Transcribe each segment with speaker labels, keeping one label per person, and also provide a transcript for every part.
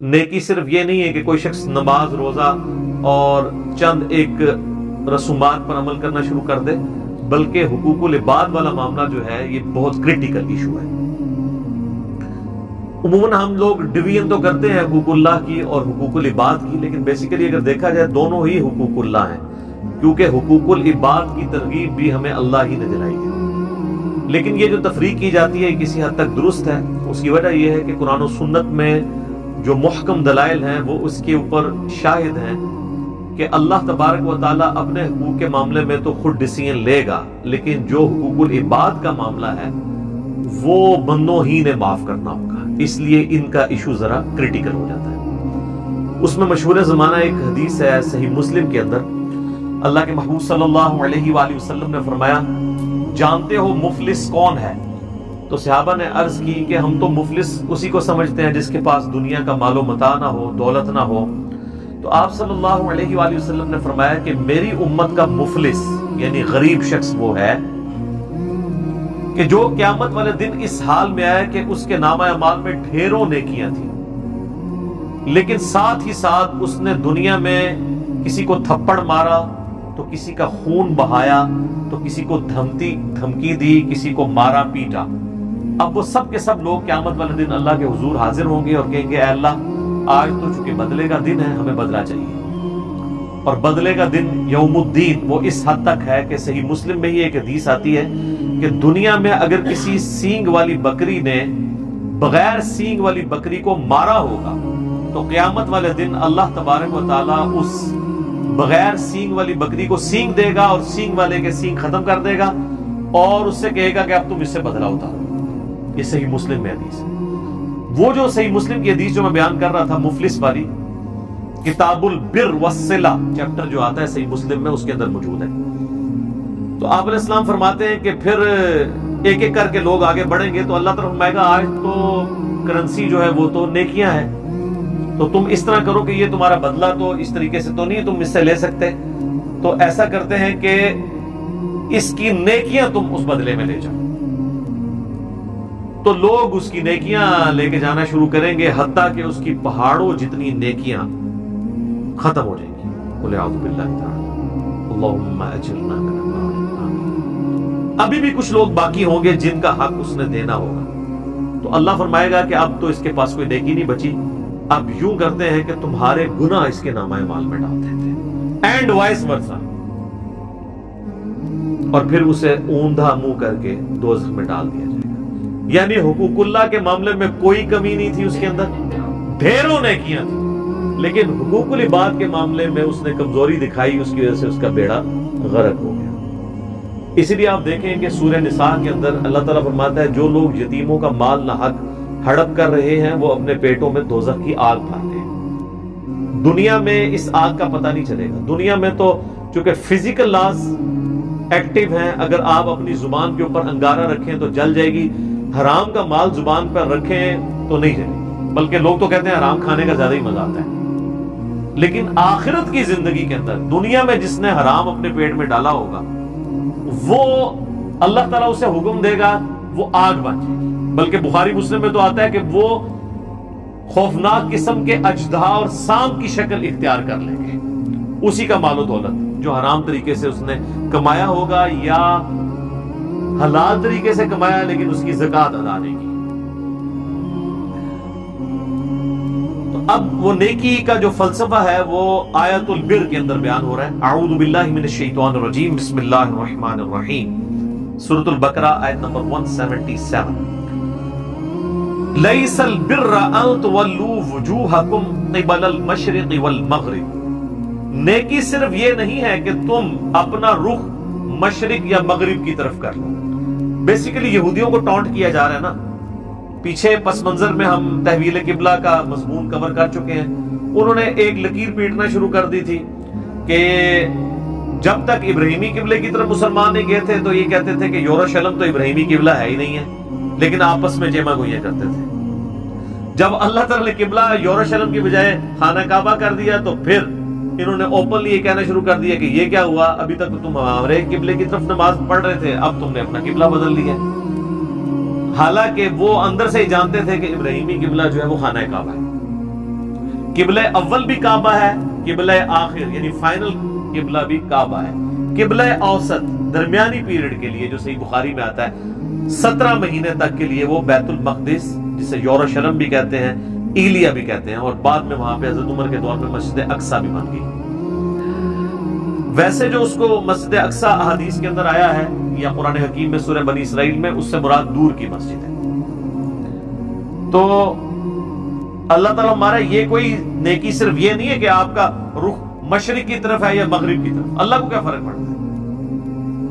Speaker 1: नेकी सिर्फ़ ये नहीं है कि कोई शख्स नमाज़, रोजा और चंद एक रसूमात पर अमल करना शुरू कर दे, बल्कि हुकूकुल इबाद वाला मामला जो है, ये बहुत क्रिटिकल इशू है। उमूमन हम लोग डिवीज़न तो करते हैं हुकूकुल्लाह की और हुकूकुल इबाद की, लेकिन बेसिकली अगर देखा जाए, दोनों ही हुकूकुल्लाह हैं, क्योंकि हुकूकुल इबाद की तरगीब भी हमें अल्लाह ही ने दिलाई है लेकिन ये जो तफरी की जाती है किसी हद तक दुरुस्त है। उसकी वजह यह है कि कुरान सुन्नत में जो महकम दलाइल हैं, वो उसके ऊपर शाहिद हैं कि अल्लाह तबारक व ताली अपने हकूक के मामले में तो खुद डिसीज़न लेगा, लेकिन जो हुकूकुल इबाद का मामला है, वो बंदों ही ने माफ़ करना होगा। इसलिए इनका इशू जरा क्रिटिकल हो जाता है। उसमें मशहूर जमाना एक हदीस है, सही मुस्लिम के अंदर। अल्लाह के महबूब सल्लल्लाहु अलैहि वसल्लम ने फरमाया, जानते हो मुफलिस कौन है? तो सहाबा ने अर्ज़ की कि हम तो मुफलिस उसी को समझते हैं जिसके पास दुनिया का मालो मता ना हो, दौलत ना हो। तो आप सल्लल्लाहु अलैहि वसल्लम ने फरमाया कि मेरी उम्मत का मुफलिस, यानी गरीब शख्स वो है कि जो क्यामत वाले दिन इस हाल में आया कि उसके नामा अमाल में ढेरों नेकियाँ थी। लेकिन साथ ही साथ उसने दुनिया में किसी को थप्पड़ मारा तो किसी का खून बहाया तो किसी को धमकी धमकी दी, किसी को मारा पीटा। अब वो सब के सब लोग क्यामत वाले दिन अल्लाह के हजूर हाजिर होंगे और कहेंगे अल्लाह, आज तो चूँकि बदले का दिन है, हमें बदला चाहिए। और बदले का दिन यौमुद्दीन, वो इस हद तक है कि सही मुस्लिम में ही एक हदीस आती है कि दुनिया में अगर किसी सींग वाली बकरी ने बगैर सींग वाली बकरी को मारा होगा तो क्यामत वाले दिन अल्लाह तबारक व ताला उस बगैर सींग वाली बकरी को सींग देगा और सींग वाले के सींग खत्म कर देगा और उससे कहेगा कि अब तुम इससे बदला उतारो। ये सही मुस्लिम में हदीस। वो जो सही मुस्लिम की हदीस जो मैं बयान कर रहा था, मुफलिस वाली, किताबुल बिर वसिला चैप्टर जो आता है, सही मुस्लिम में, उसके अंदर मौजूद है। तो आप इस्लाम फरमाते हैं कि फिर एक एक करके लोग आगे बढ़ेंगे तो अल्लाह तरफ़ फरमाएगा आज तो करेंसी जो है वो तो नेकियाँ है। तो तुम इस तरह करो कि ये तुम्हारा बदला तो इस तरीके से तो नहीं, तुम इससे ले सकते। तो ऐसा करते हैं कि इसकी नेकियाँ तुम उस बदले में ले जाओ। तो लोग उसकी नेकियाँ लेके जाना शुरू करेंगे हत्या कि उसकी पहाड़ों जितनी नेकियाँ खत्म हो जाएँगी। अभी भी कुछ लोग बाकी होंगे जिनका हक उसने देना होगा। तो अल्लाह फरमाएगा कि अब तो इसके पास कोई नेकी नहीं बची। अब यूँ करते हैं कि तुम्हारे गुना इसके नामा माल में डाल देते एंड वाइस वर्सा और फिर उसे ऊंधा मुँह करके दो में डाल दिया जाएगा यानी हुकूकुल्ला के मामले में कोई कमी नहीं थी उसके अंदर। ढेरों ने किया लेकिन हुकूकुल इबाद के मामले में उसने कमज़ोरी दिखाई, उसकी वजह से उसका बेड़ा गरक हो गया। इसलिए आप देखें कि सूर्य निसाह के अंदर अल्लाह ताला फरमाता है, जो लोग यतीमों का माल ना हक हड़प कर रहे हैं, वो अपने पेटों में दोजख की आग भरते हैं। दुनिया में इस आग का पता नहीं चलेगा। दुनिया में तो चूँकि फ़िज़िकल लॉज एक्टिव हैं, अगर आप अपनी ज़ुबान के ऊपर अंगारा रखें तो जल जाएगी हराम का माल ज़ुबान पर रखें तो नहीं जलेगी बल्कि लोग तो कहते हैं हराम खाने का ज़्यादा ही मज़ा आता है। लेकिन आखिरत की ज़िंदगी के अंदर, दुनिया में जिसने हराम अपने पेट में डाला होगा, वो अल्लाह ताला उसे हुक्म देगा, वो आग बन जाएगी। बल्कि बुखारी मुस्लिम में तो आता है कि वो खौफनाक किस्म के अजदा और सांप की शक्ल इख्तियार कर लेंगे। उसी का मालो दौलत, जो हराम तरीके से उसने कमाया होगा या हलाल तरीके से कमाया, लेकिन उसकी जक़ात अदा नहीं की। तो अब वो नेकी का जो फलसफा है, वो आयतुल बिर के अंदर बयान हो रहा है। बकरा, आयत नंबर 177 लईसल बिर्रा अन तुवल्लू वजूहकुम क़िबल मशरिक़ वल मगरिब। नेकी सिर्फ़ ये नहीं है कि तुम अपना रुख मशरिक या मगरिब की तरफ़ कर लो। बेसिकली यहूदियों को टॉन्ट किया जा रहा है ना। पीछे पस मंजर में हम तहवील किबला का मजमून कवर कर चुके हैं। उन्होंने एक लकीर पीटना शुरू कर दी थी कि जब तक इब्राहिमी किबले की तरफ़ मुसलमान नहीं गए थे तो ये कहते थे कि योरूशलेम तो इब्राहिमी किबला है ही नहीं है, लेकिन आपस में जेमा गोइया करते थे। जब अल्लाह तला ने किबला यूरोशलम की बजाय खाना काबा कर दिया तो फिर इन्होंने ओपनली ये कहना शुरू कर दिया कि ये क्या हुआ? अभी तक तो तुम हमारे किबले की तरफ़ नमाज़ पढ़ रहे थे, अब तुमने अपना किबला बदल लिया हालाँकि वो अंदर से ही जानते थे कि इब्राहिमी किबला जो है वो खाना काबा है। किबला अव्वल भी काबा है, किबला आखिर, यानी फाइनल किबला भी काबा है। किबला औसत, दरमियानी पीरियड के लिए जो सही बुखारी में आता है, सत्रह महीने तक के लिए वो बैतुल मकदिस, जिसे यौरशलम भी कहते हैं ईलिया भी कहते हैं, और बाद में वहाँ पे हज़रत उमर के दौर में मस्जिद अक्सा भी बन गई। वैसे जो उसको मस्जिद अक्सा अहदीस के अंदर आया है, या कुरान हकीम में सूर्य बनी इसराइल में, उससे मुराद दूर की मस्जिद है। तो अल्लाह ताला हमारा ये कोई नेकी सिर्फ़ ये नहीं है कि आपका रुख मशरक की तरफ़ है या मगरिब की तरफ़। अल्लाह को क्या फ़र्क पड़ता है?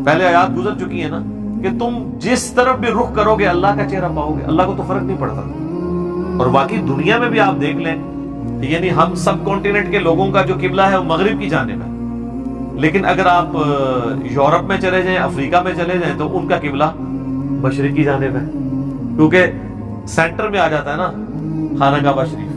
Speaker 1: पहले आयात गुजर चुकी है ना, कि तुम जिस तरफ़ भी रुख करोगे, अल्लाह का चेहरा पाओगे। अल्लाह को तो फ़र्क नहीं पड़ता। और बाकी दुनिया में भी आप देख लें, यानी हम सब कॉन्टिनेंट के लोगों का जो किबला है वो मगरिब की जाने है। लेकिन अगर आप यूरोप में चले जाएँ, अफ्रीका में चले जाएँ तो उनका किबला मशरक की जाने है। क्योंकि सेंटर में आ जाता है ना खाना काबा शरीफ।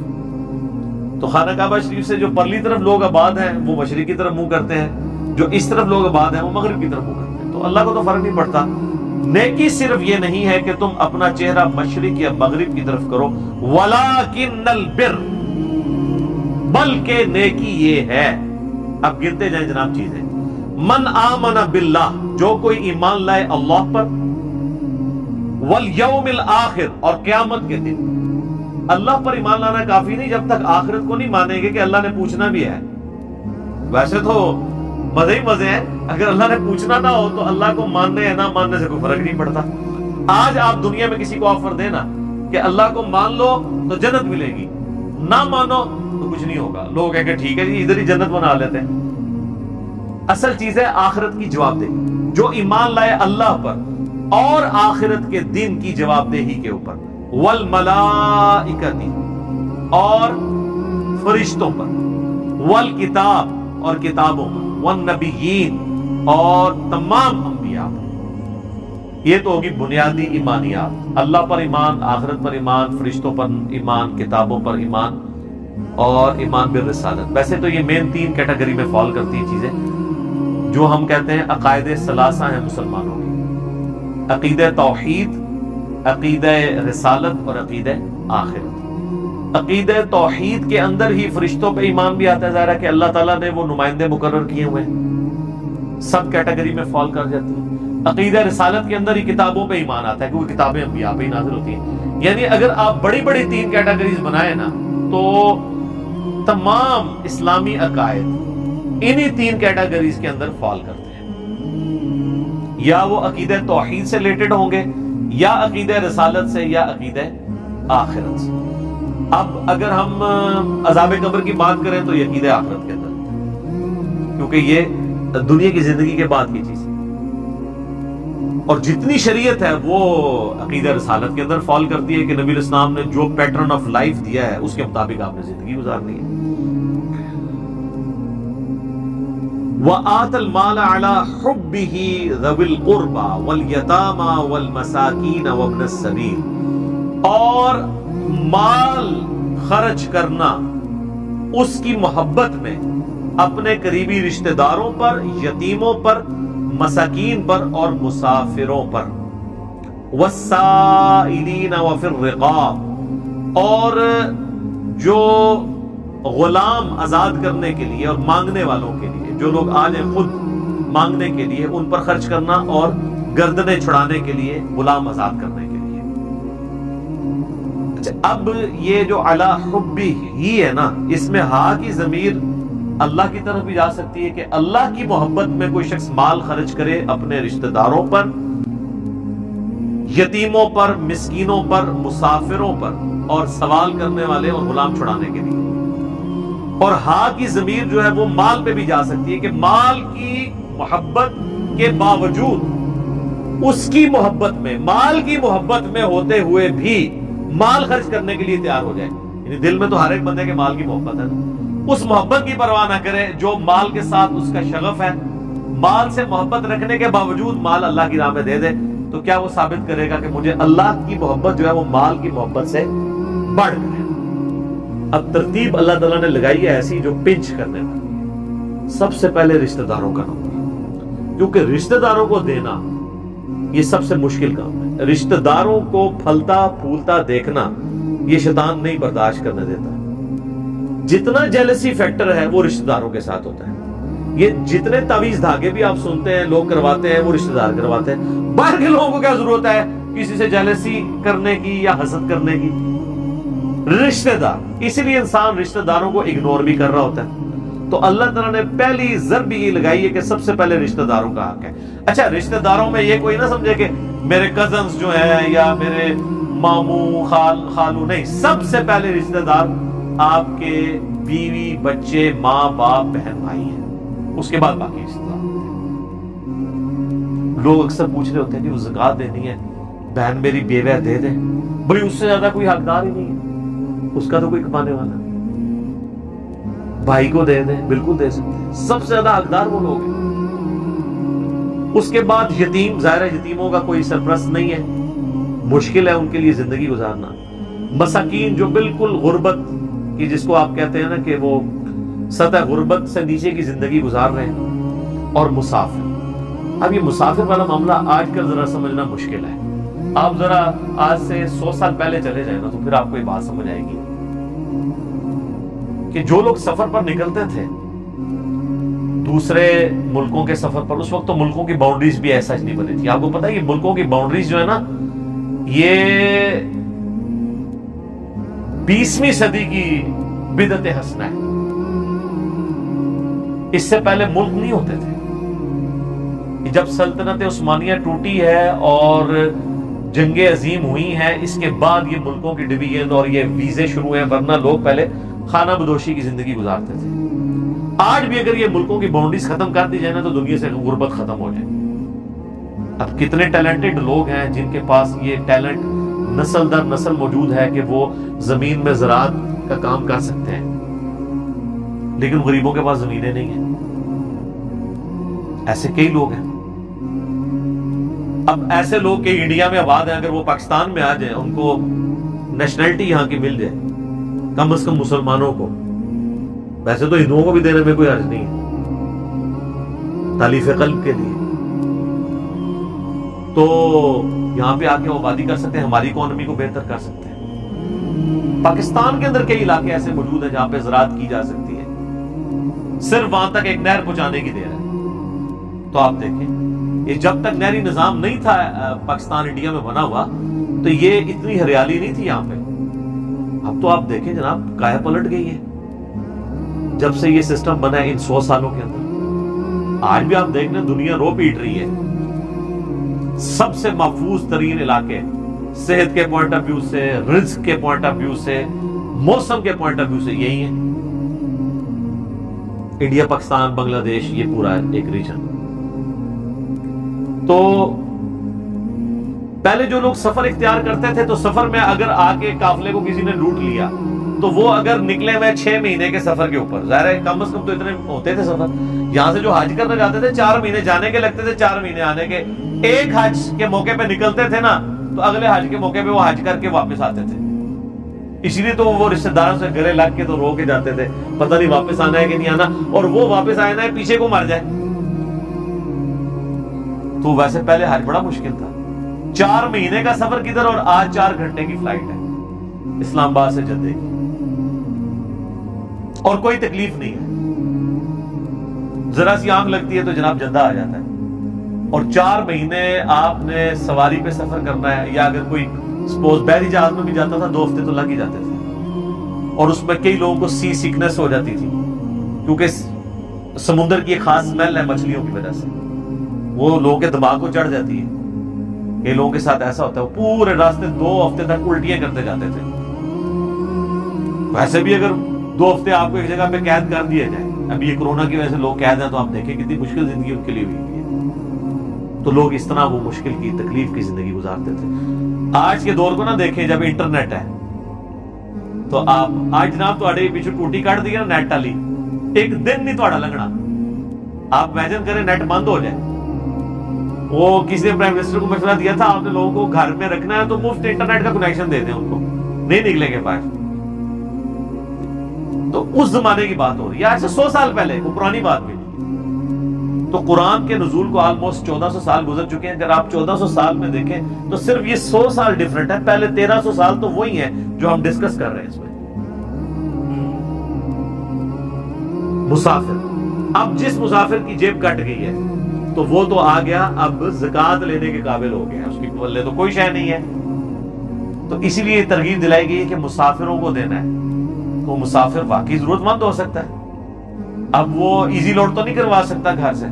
Speaker 1: तो खाना काबा शरीफ से जो परली तरफ़ लोग आबाद हैं, वो मशरक की तरफ़ मुँह करते हैं। जो इस तरफ़ लोग आबाद हैं, वो मगरब की तरफ़ मुँह करते हैं। तो अल्लाह को तो फ़र्क नहीं पड़ता। नेकी सिर्फ़ ये नहीं है कि तुम अपना चेहरा मशरक या मगरब की तरफ़ करो वला किन्नल बिर, बल्कि नेकी ये है। अब गिरते जाए जनाब चीज़ें। मन आमना बिल्ला जो कोई ईमान लाए अल्लाह पर, वल यौमिल आखिर, और क्यामत के दिन। अल्लाह पर ईमान लाना काफ़ी नहीं, जब तक आखिरत को नहीं मानेंगे कि अल्लाह ने पूछना भी है। वैसे तो मज़े ही मज़े हैं। अगर अल्लाह ने पूछना ना हो तो अल्लाह को मानने या ना मानने से कोई फ़र्क नहीं पड़ता। आज आप दुनिया में किसी को ऑफ़र देना कि अल्लाह को मान लो तो जन्नत मिलेगी। ना मानो तो कुछ नहीं होगा। लोग कहेंगे ठीक है जी, इधर ही जन्नत बना लेते हैं। असल चीज़ है, आखिरत की जवाबदेही। जो ईमान लाए अल्लाह पर, और आखिरत के दिन की जवाबदेही के ऊपर। वल मलाइकती, और फरिश्तों पर। वल किताब, और किताबों पर। और तमाम अंबिया। ये तो होगी बुनियादी ईमानियात अल्लाह पर ईमान, आखरत पर ईमान, फरिश्तों पर ईमान, किताबों पर ईमान और ईमान बिर रसालत। वैसे तो ये मेन तीन कैटेगरी में फॉल करती है चीज़ें, जो हम कहते हैं अकायद सलासा है मुसलमानों की। अकीद तोहद, अकीद रसालत और अकीद आखिर अकीद तोहद के अंदर ही फरिश्तों पे ईमान भी आता है। कि अल्लाह ताला ने वो नुमाइंदे मुकर किए हुए हैं। सब कैटेगरी में फॉल कर जाती है। अकीद रसालत के अंदर ही किताबों पे ईमान आता है, क्योंकि किताबें अम्बिया पे ही नाजिल होती हैं। यानी अगर आप बड़ी बड़ी तीन कैटेगरीज बनाए ना तो तमाम इस्लामी अकायद इन्हीं तीन कैटेगरीज के अंदर फॉल करते हैं। या वो अकीद तोहहीद से रिलेटेड होंगे, या अकीद रसालत से, या अकीद आखिरत से। अब अगर हम अजाब कब्र की बात करें तो यकीद आखरत के अंदर। क्योंकि ये दुनिया की ज़िंदगी के बाद की चीज़ है। और जितनी शरीयत है, वो अकीद रसालत के अंदर फॉल करती है कि नबी इस्लाम ने जो पैटर्न ऑफ़ लाइफ दिया है, उसके मुताबिक आपने ज़िंदगी गुजारनी है। और माल खर्च करना उसकी मोहब्बत में, अपने करीबी रिश्तेदारों पर, यतीमों पर, मसाकीन पर और मुसाफिरों पर। वसाइलीन व रिकाब और जो गुलाम आज़ाद करने के लिए और मांगने वालों के लिए, जो लोग आज खुद मांगने के लिए, उन पर खर्च करना और गर्दने छुड़ाने के लिए गुलाम आज़ाद करने के लिए अच्छा अब ये जो अला हुब्बी ही है ना, इसमें हा की जमीर अल्लाह की तरफ़ भी जा सकती है कि अल्लाह की मोहब्बत में कोई शख्स माल खर्च करे अपने रिश्तेदारों पर, यतीमों पर, मिस्कीनों पर, मुसाफिरों पर, और सवाल करने वाले और गुलाम छुड़ाने के लिए। और हा की जमीर जो है वो माल पे भी जा सकती है कि माल की मोहब्बत के बावजूद उसकी मोहब्बत में, माल की मोहब्बत में होते हुए भी माल खर्च करने के लिए तैयार हो जाए। दिल में तो हर एक बंदे के माल की मोहब्बत है। उस मोहब्बत की परवाह ना करे जो माल के साथ उसका शगफ है। माल से मोहब्बत रखने के बावजूद माल अल्लाह की राह में दे दे तो क्या वो साबित करेगा कि मुझे अल्लाह की मोहब्बत जो है वो माल की मोहब्बत से बढ़ गए अब तरतीब अल्लाह तला ने लगाई है ऐसी जो पिंच करने वाली सबसे पहले रिश्तेदारों का नंबर क्योंकि रिश्तेदारों को देना ये सबसे मुश्किल काम है। रिश्तेदारों को फलता फूलता देखना ये शैतान नहीं बर्दाश्त करने देता। जितना जेलसी फैक्टर है, वो रिश्तेदारों के साथ होता है। ये जितने तवीज धागे भी आप सुनते हैं, लोग करवाते हैं, वो रिश्तेदार करवाते हैं। बाहर के लोगों को क्या ज़रूरत है? किसी से जेलसी करने की या हसद करने की? रिश्तेदार। इसलिए इंसान रिश्तेदारों को इग्नोर भी कर रहा होता है। तो अल्लाह तला ने पहली जरब ये लगाई है कि सबसे पहले रिश्तेदारों का हक है। अच्छा रिश्तेदारों में ये कोई ना समझे कि मेरे कज़न जो है या मेरे मामू, खाल, खालू नहीं, सबसे पहले रिश्तेदार आपके बीवी, बच्चे माँ बाप बहन भाई हैं। उसके बाद बाकी रिश्तेदार लोग अक्सर पूछ रहे होते हैं कि जक़ात देनी है, बहन मेरी बेवह दे दे। भाई, उससे ज़्यादा कोई हकदार ही नहीं है। उसका तो कोई कमाने वाला भाई को दे दे, बिल्कुल दे सकते सबसे ज़्यादा हकदार वो लोग हैं। उसके बाद यतीम, ज़ाहिर यतीमों का कोई सरप्रस्त नहीं है। मुश्किल है उनके लिए ज़िंदगी गुजारना। मसाकीन जो बिल्कुल गुर्बत, की जिसको आप कहते हैं ना कि वो सतह गुर्बत से नीचे की ज़िंदगी गुजार रहे हैं, और मुसाफिर। अब ये मुसाफिर वाला मामला आजकल जरा समझना मुश्किल है। आप जरा आज से सौ साल पहले चले जाए ना तो फिर आपको ये बात समझ आएगी। कि जो लोग सफ़र पर निकलते थे दूसरे मुल्कों के सफ़र पर, उस वक्त तो मुल्कों की बाउंड्रीज भी ऐसा नहीं बनी थी। आपको पता है ये मुल्कों की बाउंड्रीज जो है ना, ये बीसवीं सदी की बिदत हसना है। इससे पहले मुल्क नहीं होते थे। जब सल्तनत उस्मानिया टूटी है और जंगे अजीम हुई हैं, इसके बाद ये मुल्कों की डिवीज़न और ये वीजे शुरू हैं, वरना लोग पहले खाना बदोशी की ज़िंदगी गुजारते थे। आज भी अगर ये मुल्कों की बाउंड्रीज खत्म कर दी जाए ना तो दुनिया से गुर्बत खत्म हो जाए अब कितने टैलेंटेड लोग हैं जिनके पास ये टैलेंट नस्ल दर नस्ल मौजूद है कि वो ज़मीन में ज़रात का काम कर सकते हैं। लेकिन गरीबों के पास जमीनें नहीं है। ऐसे कई लोग हैं। अब ऐसे लोग के इंडिया में आबाद हैं, अगर वो पाकिस्तान में आ जाए, उनको नेशनैलिटी यहाँ की मिल जाए, कम अज कम मुसलमानों को। वैसे तो हिंदुओं को भी देने में कोई अर्ज़ नहीं है। तालीफ कल्ब के लिए। तो यहाँ पे आके आबादी कर सकते हैं, हमारी इकोनॉमी को बेहतर कर सकते हैं। पाकिस्तान के अंदर कई इलाके ऐसे मौजूद हैं जहाँ पे ज़रात की जा सकती है। सिर्फ़ वहाँ तक एक नहर पहुँचाने की देर है। तो आप देखें, ये जब तक नहरी निज़ाम नहीं था पाकिस्तान इंडिया में बना हुआ तो ये इतनी हरियाली नहीं थी यहाँ पे। अब तो आप देखें जनाब, काया पलट गई है। जब से ये सिस्टम बना है इन सौ सालों के अंदर। आज भी आप देख रहे दुनिया रो पीट रही है। सबसे महफूज तरीन इलाके सेहत के पॉइंट ऑफ़ व्यू से रिस्क के पॉइंट ऑफ़ व्यू से, मौसम के पॉइंट ऑफ़ व्यू से यही है। इंडिया पाकिस्तान बांग्लादेश ये पूरा एक रीजन तो पहले जो लोग सफ़र इख्तियार करते थे तो सफ़र में अगर आके काफले को किसी ने लूट लिया तो वो अगर निकले हुए छह महीने के सफ़र के ऊपर, ज़ाहिर है कम अज कम तो इतने होते थे सफ़र। यहाँ से जो हज करने जाते थे, चार महीने जाने के लगते थे, चार महीने आने के। एक हज के मौके पे निकलते थे ना तो अगले हज के मौके पे वो हज करके वापस आते थे। इसीलिए तो वो रिश्तेदारों से गले लग के तो रो के जाते थे। पता नहीं वापस आना है कि नहीं आना, और वो वापस आए ना, पीछे को मर जाए। तो वैसे पहले हज बड़ा मुश्किल था। चार महीने का सफ़र किधर और आज चार घंटे की फ़्लाइट है। इस्लामाबाद से जद्दे की और कोई तकलीफ़ नहीं। जरा सी आँख लगती है तो जनाब जद्दा आ जाता है। और चार महीने आपने सवारी पे सफ़र करना है, या अगर कोई सपोज़ बहरी जहाज़ में भी जाता था, दो हफ़्ते तो लग ही जाते थे। और उसमें कई लोगों को सी सिकनेस हो जाती थी, क्योंकि समुद्र की खास स्मेल है मछलियों की वजह से। वो लोगों के दिमाग को चढ़ जाती है। कई लोगों के साथ ऐसा होता है पूरे रास्ते दो हफ़्ते तक उल्टियाँ करते जाते थे। वैसे भी अगर दो हफ़्ते आपको एक जगह पे कैद कर दिया जाए। अभी ये कोरोना की वजह से लोग कैद हैं तो आप देखें कितनी मुश्किल ज़िंदगी उनके लिए हुई है तो लोग इस तरह वो मुश्किल की, तकलीफ़ की ज़िंदगी गुजारते थे। आज के दौर को ना देखें, जब इंटरनेट है तो आप, आज जनाब तो पीछे टूटी काट दी ना नेट वाली एक दिन नहीं थोड़ा लगना आप इमेजिन करें नेट बंद हो जाए। वो किसी ने प्राइम मिनिस्टर को मशवरा दिया था, आपने लोगों को घर में रखना है तो मुफ़्त इंटरनेट का कनेक्शन दे दें उनको। नहीं निकलेंगे पास। तो उस जमाने की बात हो रही है। आज से सौ साल पहले, वो पुरानी बात भी तो कुरान के नजूल को ऑलमोस्ट 1400 साल गुजर चुके हैं। अगर आप 1400 साल में देखें तो सिर्फ़ ये 100 साल डिफरेंट है। पहले 1300 साल तो वही है जो हम डिस्कस कर रहे हैं इसमें। मुसाफिर। अब जिस मुसाफिर की जेब कट गई है तो वो तो आ गया। अब जक़ात लेने के काबिल हो गया उसकी पल्ले तो कोई शय नहीं है। तो इसीलिए तरगीब दिलाई गई है कि मुसाफिरों को देना है। तो मुसाफिर वाकई जरूरतमंद हो सकता है। अब वो इजी लोड तो नहीं करवा सकता घर से।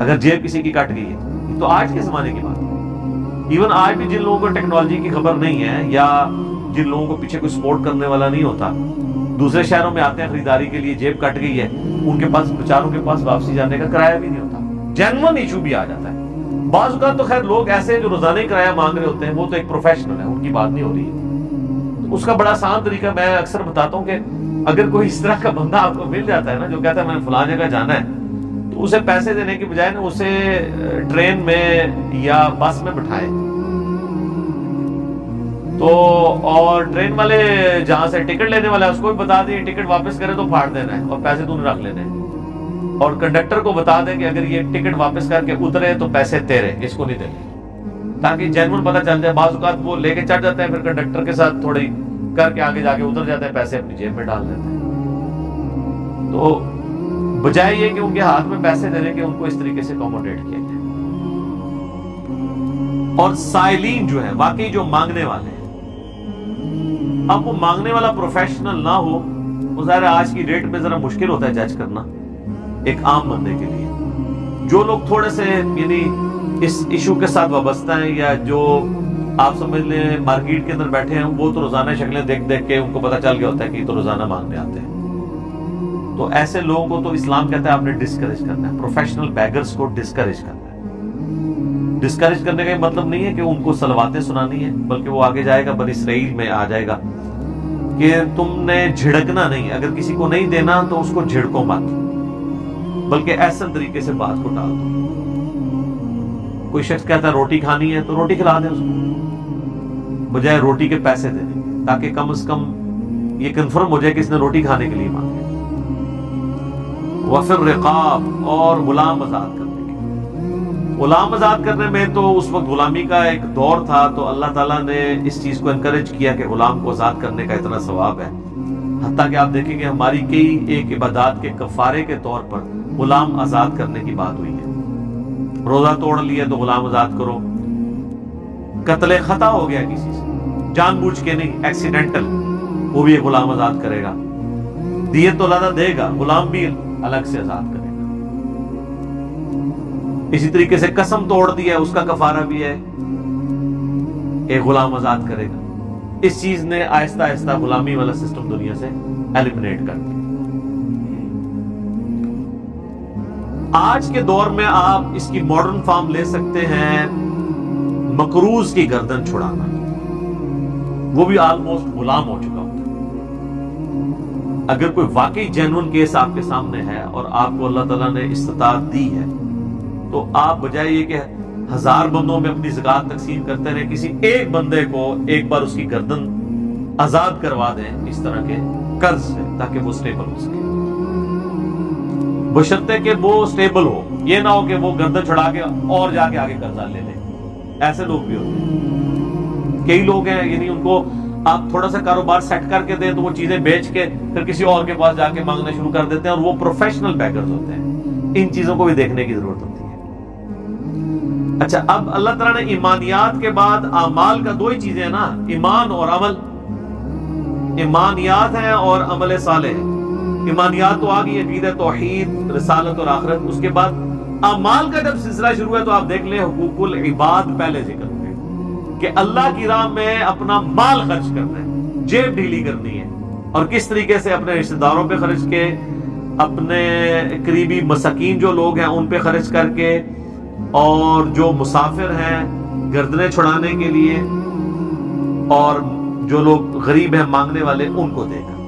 Speaker 1: अगर जेब किसी की कट गई है तो आज के जमाने की बात इवन आज भी जिन लोगों को टेक्नोलॉजी की खबर नहीं है, या जिन लोगों को पीछे कोई सपोर्ट करने वाला नहीं होता, दूसरे शहरों में आते हैं, खरीदारी के लिए जेब कट गई है, उनके पास, बेचारों के पास वापसी जाने का किराया भी नहीं होता। जेनवन इशू भी आ जाता है। बाज का तो खैर लोग ऐसे जो रोज़ाना किराया मांग रहे होते हैं, वो तो एक प्रोफेशनल है, उनकी बात नहीं हो रही है। उसका बड़ा आसान तरीका मैं अक्सर बताता हूँ कि अगर कोई इस तरह का बंदा आपको मिल जाता है ना, जो कहता है, मैंने फला जगह जाना है तो उसे पैसे देने की बजाय ना उसे ट्रेन में या बस में बिठाए। तो और ट्रेन वाले जहाँ से टिकट लेने वाला है, उसको भी बता दें, टिकट वापस करे तो फाड़ देना है और पैसे तूने रख लेने और कंडक्टर को बता दें कि अगर ये टिकट वापस करके उतरे तो पैसे तेरे इसको नहीं देने। ताकि जैनवन पता चल जाए बाजुकात वो लेके चढ़ जाते हैं, फिर कंडक्टर के साथ थोड़ी करके आगे जाके उतर जाते हैं, पैसे अपनी जेब में डाल देते हैं। तो बजाय ये कि उनके हाथ में पैसे देने के उनको इस तरीके से अकोमोडेट किया जाए। और साइलिन जो है, वाकई जो मांगने वाले हैं, अब वो मांगने वाला प्रोफेशनल ना हो, वो ज़ाहिर आज की डेट में जरा मुश्किल होता है जज करना, एक आम बंदे के लिए। जो लोग थोड़े से, यानी इस इशू के साथ वाबस्ता हैं या जो आप समझ लें मार्केट के अंदर बैठे हैं, वो तो रोज़ाना शक्लें देख देख के उनको पता चल गया होता है कि तो रोज़ाना मांगने आते हैं। तो ऐसे लोगों को तो इस्लाम कहता है आपने डिस्करेज करना है। प्रोफेशनल बैगर्स को डिस्करेज करना है। डिस्करेज करने का मतलब नहीं है कि उनको सलवातें सुनानी है, बल्कि वो आगे जाएगा, बन इसराइल में आ जाएगा। कि तुमने झिड़कना नहीं, अगर किसी को नहीं देना तो उसको झिड़को मत। बल्कि ऐसा तरीके से बात को डाल दो। कोई शख्स कहता है, रोटी खानी है तो रोटी खिला दे उसको। बजाय रोटी के पैसे देने ताकि कम से कम ये कंफर्म हो जाए कि इसने रोटी खाने के लिए मांगे वफिर, रिकाब और गुलाम आज़ाद करने गुलाम आज़ाद करने में तो उस वक्त गुलामी का एक दौर था तो अल्लाह ताला ने इस चीज़ को इनकरेज किया कि गुलाम को आज़ाद करने का इतना सवाब है। हती कि आप देखेंगे हमारी कई एक इबादत के कफारे के तौर पर गुलाम आज़ाद करने की बात हुई है। रोजा तोड़ लिया तो गुलाम आज़ाद करो। कत्ले खता हो गया किसी से। जानबूझ के नहीं एक्सीडेंटल वो भी गुलाम आज़ाद करेगा। दिए तो लादा देगा, गुलाम भी अलग से आज़ाद करेगा। इसी तरीके से कसम तोड़ दिया उसका कफारा भी है। एक गुलाम आज़ाद करेगा। इस चीज़ ने आहिस्ता आहिस्ता गुलामी वाला सिस्टम दुनिया से एलिमिनेट कर दिया। आज के दौर में आप इसकी मॉडर्न फॉर्म ले सकते हैं, मकरूज की गर्दन छुड़ाना। वो भी ऑलमोस्ट गुलाम हो चुका होता अगर कोई वाकई जेनुअन केस आपके सामने है और आपको अल्लाह ताला ने इस्तात दी है तो आप बजाय ये कि हज़ार बंदों में अपनी जक़ात तकसीम करते रहे, किसी एक बंदे को एक बार उसकी गर्दन आज़ाद करवा दें, इस तरह के कर्ज से ताकि वो स्टेबल हो सके। बशर्ते कि वो स्टेबल हो। ये ना हो कि वो गर्दन चढ़ा के और जाके आगे कर्जा ले ले। ऐसे लोग भी होते कई लोग हैं, यानी उनको आप थोड़ा सा कारोबार सेट करके दें तो वो चीज़ें बेच के फिर किसी और के पास जाके मांगना शुरू कर देते हैं और वो प्रोफेशनल बैकर्स होते हैं। इन चीज़ों को भी देखने की ज़रूरत होती है। अच्छा अब अल्लाह तला ने ईमानियात के बाद अमाल का दो ही चीज़ें हैं ना, ईमान और अमल। ईमानियात है और अमल साले है ईमानियात तो आ गई अकीद तोहीद, रसालत और आखरत। उसके बाद अमाल का जब सिलसिला शुरू है तो आप देख लें हुकूकुल इबाद पहले ज़िक्र हुए कि अल्लाह की राह में अपना माल खर्च करना है, जेब ढीली करनी है। और किस तरीके से अपने रिश्तेदारों पे खर्च के अपने करीबी मसकीन जो लोग हैं, उन पे खर्च करके। और जो मुसाफिर हैं, गर्दने छुड़ाने के लिए। और जो लोग गरीब हैं, मांगने वाले, उनको देगा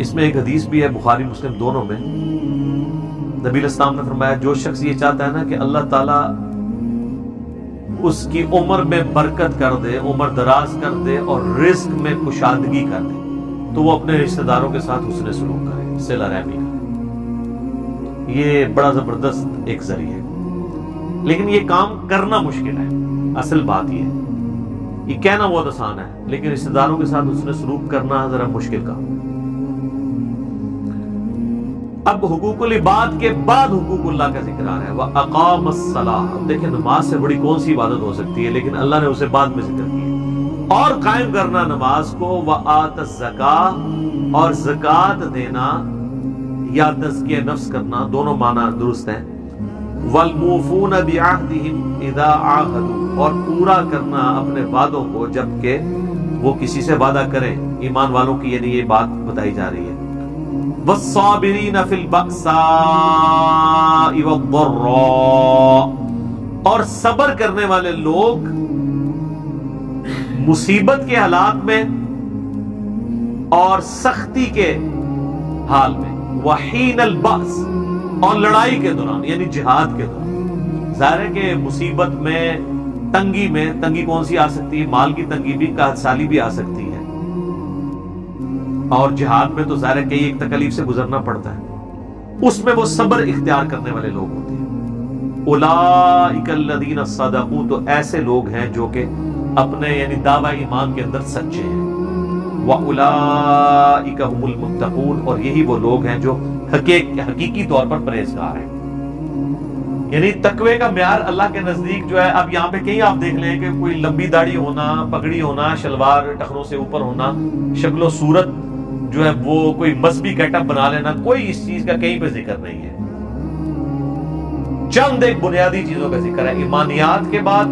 Speaker 1: इसमें एक हदीस भी है, बुखारी, मुस्लिम दोनों में। नबी इस्लाम ने फरमाया, जो शख्स ये चाहता है ना कि अल्लाह ताला उसकी उम्र में बरकत कर दे, उम्र दराज कर दे और रिस्क में कुशादगी कर दे तो वो अपने रिश्तेदारों के साथ उसने सलूक करे, सिला रहमी का ये बड़ा ज़बरदस्त एक ज़रिए है। लेकिन ये काम करना मुश्किल है। असल बात ये ये कहना बहुत आसान है, लेकिन रिश्तेदारों के साथ उसने सलूक करना जरा मुश्किल का अब हुकूकुल इबाद के बाद हुकूकुल्लाह का ज़िक्र आ रहा है। वह अकाम अब देखिए, नमाज़ से बड़ी कौन सी इबादत हो सकती है, लेकिन अल्लाह ने उसे बाद में ज़िक्र किया। और कायम करना नमाज़ को, वह आत जका और जक़ात देना या तस्किया नफ्स करना, दोनों माना दुरुस्त है। वलमूफून और पूरा करना अपने वादों को, जबकि वो किसी से वादा करें। ईमान वालों की यानी ये बात बताई जा रही है। और सबर करने वाले लोग मुसीबत के हालात में और सख्ती के हाल में। वहीन बस और लड़ाई के दौरान, यानी जिहाद के दौरान। ज़ाहिर है कि मुसीबत में, तंगी में, तंगी कौन सी आ सकती है? माल की तंगी भी साली भी आ सकती है। और जिहाद में तो ज़ाहिर कई एक तकलीफ़ से गुजरना पड़ता है। उसमें वो सब्र इख्तियार करने वाले लोग होते हैं। उलादीन सदकू तो ऐसे लोग हैं जो कि अपने, यानी दावा ईमान के अंदर सच्चे हैं। मुत्तकून, और यही वो लोग हैं जो हकीकी तौर पर परहेजगार है। यानी तकवे का म्यार अल्लाह के नज़दीक जो है, अब यहाँ पे कहीं आप देख लें कि कोई लंबी दाढ़ी होना, पगड़ी होना, शलवार टखनों से ऊपर होना, शक्लो सूरत जो है वो कोई मजहबी गेटअप बना लेना, कोई इस चीज़ का कहीं पर ज़िक्र नहीं है। चंद एक बुनियादी चीज़ों का ज़िक्र है, ईमानियात के बाद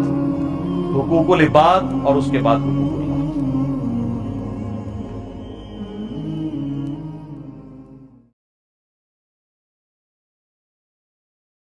Speaker 1: हुकूक इबाद और उसके बाद हुकूकुल